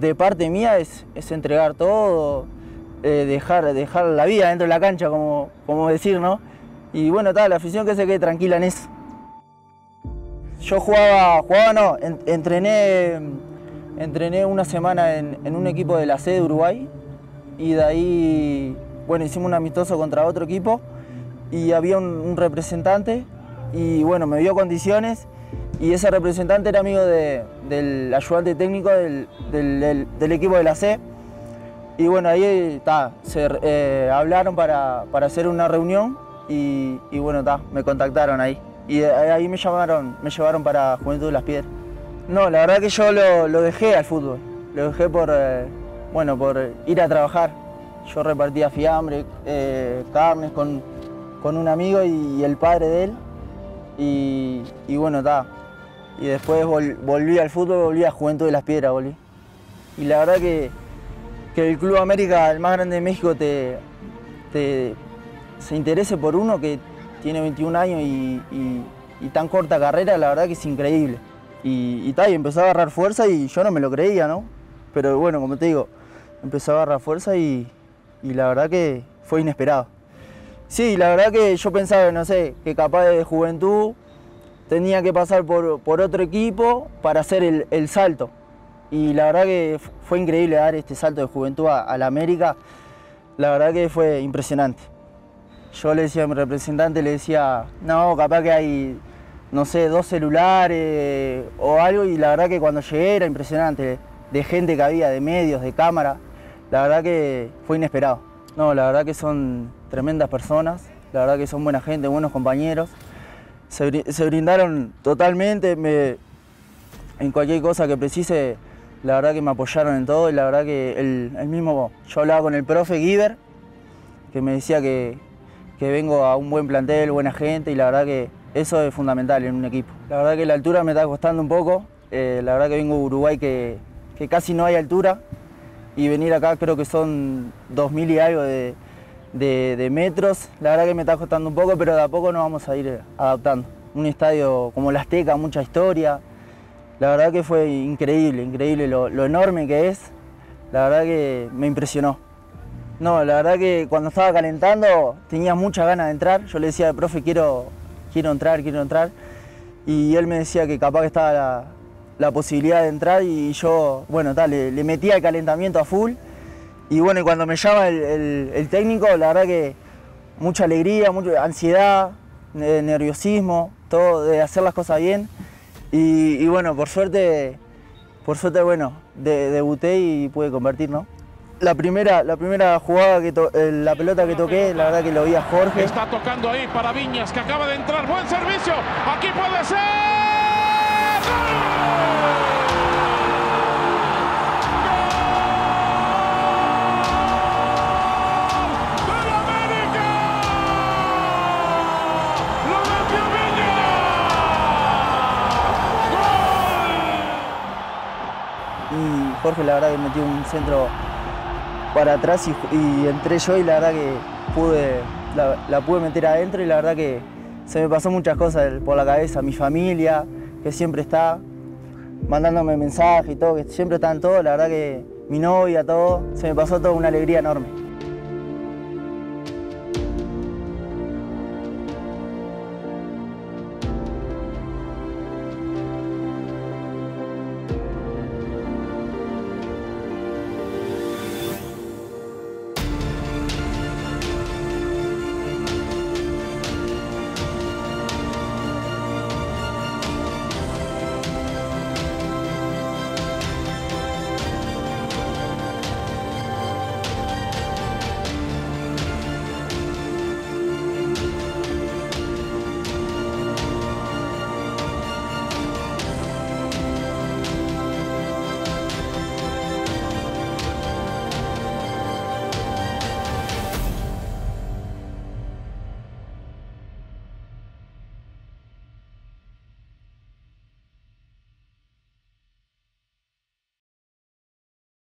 de parte mía es, es entregar todo, eh, dejar, dejar la vida dentro de la cancha, como, como decir, ¿no? Y bueno, está, la afición que se quede tranquila en eso. Yo jugaba, jugaba no, en- entrené, entrené una semana en, en un equipo de la C de Uruguay y de ahí, bueno, hicimos un amistoso contra otro equipo y había un, representante y bueno, me dio condiciones y ese representante era amigo de- del ayudante técnico del, del- equipo de la C y bueno, ahí ta, se eh, hablaron para, para hacer una reunión y, y bueno, ta, me contactaron ahí. Y ahí me llamaron, me llevaron para Juventud de las Piedras. No, la verdad que yo lo, lo dejé al fútbol. Lo dejé por, eh, bueno, por ir a trabajar. Yo repartía fiambre, eh, carnes con, con un amigo y, el padre de él. Y, bueno, está. Y después vol- volví al fútbol, volví a Juventud de las Piedras, volví. Y la verdad que, que el Club América, el más grande de México, te, te- se interese por uno que tiene 21 años y, y- tan corta carrera, la verdad que es increíble. Y, y, y empezó a agarrar fuerza y yo no me lo creía, ¿no? Pero bueno, como te digo, empezó a agarrar fuerza y, y la verdad que fue inesperado. Sí, la verdad que yo pensaba, no sé, que capaz de juventud tenía que pasar por, por otro equipo para hacer el, el salto. Y la verdad que fue increíble dar este salto de juventud a, a la América. La verdad que fue impresionante. Yo le decía a mi representante, le decía, no, capaz que hay, no sé, dos celulares o algo. Y la verdad que cuando llegué era impresionante, de gente que había, de medios, de cámara. La verdad que fue inesperado. No, la verdad que son tremendas personas, la verdad que son buena gente, buenos compañeros. Se, bri- se brindaron totalmente, me- en cualquier cosa que precise, la verdad que me apoyaron en todo y la verdad que el, el mismo, yo hablaba con el profe Giver, que me decía que, que vengo a un buen plantel, buena gente y la verdad que eso es fundamental en un equipo. La verdad que la altura me está costando un poco, eh, la verdad que vengo de Uruguay que, que casi no hay altura y venir acá creo que son 2.000 y algo de, de- de metros. La verdad que me está costando un poco, pero de a poco nos vamos a ir adaptando. Un estadio como la Azteca, mucha historia. La verdad que fue increíble, increíble lo, lo enorme que es. La verdad que me impresionó. No, la verdad que cuando estaba calentando tenía muchas ganas de entrar. Yo le decía, profe, quiero, quiero entrar, quiero entrar. Y él me decía que capaz que estaba la, la posibilidad de entrar y yo, bueno, tal, le metía el calentamiento a full. Y bueno, cuando me llama el, el- técnico, la verdad que mucha alegría, mucha ansiedad, ne- nerviosismo, todo de hacer las cosas bien. Y, bueno, por suerte, por suerte, bueno, de- debuté y pude convertir, ¿no? La primera, la primera jugada, que to- eh, la pelota que toqué, la verdad que lo vi a Jorge. Está tocando ahí para Viñas que acaba de entrar. Buen servicio. Aquí puede ser. ¡Gol! Jorge la verdad que metió un centro para atrás y, y entré yo y la verdad que pude, la, pude meter adentro y la verdad que se me pasó muchas cosas por la cabeza, mi familia, que siempre está mandándome mensajes y todo, que siempre está en todo, la verdad que mi novia, todo, se me pasó toda una alegría enorme.